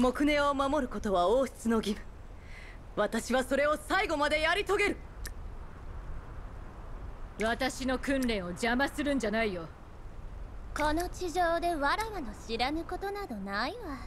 木根を守ることは王室の義務。私はそれを最後までやり遂げる。私の訓練を邪魔するんじゃないよ。この地上でわらわの知らぬことなどないわ。